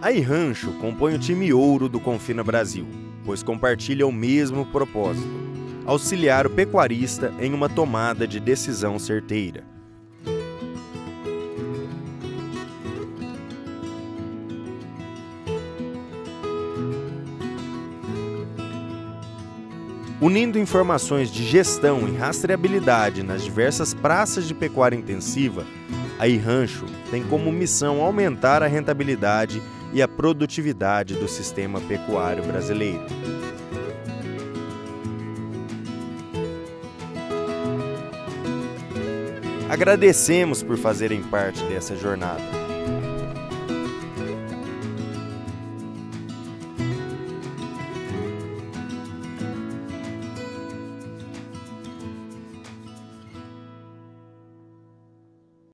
A Rancho compõe o time ouro do Confina Brasil, pois compartilha o mesmo propósito: auxiliar o pecuarista em uma tomada de decisão certeira. Unindo informações de gestão e rastreabilidade nas diversas praças de pecuária intensiva, a Rancho tem como missão aumentar a rentabilidade e a produtividade do sistema pecuário brasileiro. Agradecemos por fazerem parte dessa jornada.